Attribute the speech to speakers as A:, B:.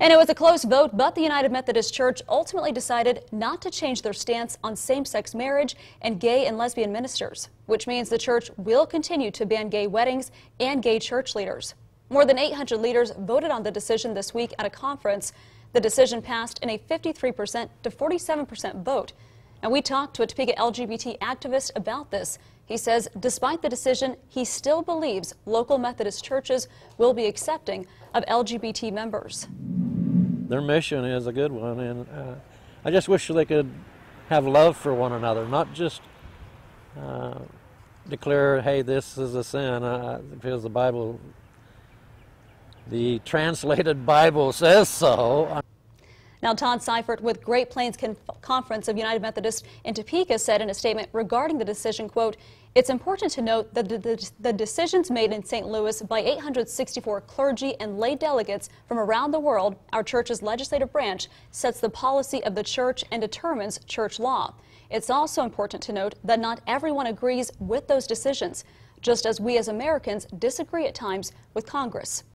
A: And it was a close vote, but the United Methodist Church ultimately decided not to change their stance on same sex marriage and gay and lesbian ministers, which means the church will continue to ban gay weddings and gay church leaders. More than 800 leaders voted on the decision this week at a conference. The decision passed in a 53% to 47% vote. And we talked to a Topeka LGBT activist about this. He says despite the decision, he still believes local Methodist churches will be accepting of LGBT members.
B: Their mission is a good one, and uh, I just wish they could have love for one another, not just uh, declare, hey, this is a sin, uh, because the Bible, the translated Bible says so.
A: Now, Todd Seifert with Great Plains Con Conference of United Methodist in Topeka said in a statement regarding the decision, quote, it's important to note that the, the, the, decisions made in St. Louis by 864 clergy and lay delegates from around the world, our church's legislative branch, sets the policy of the church and determines church law. It's also important to note that not everyone agrees with those decisions, just as we as Americans disagree at times with Congress.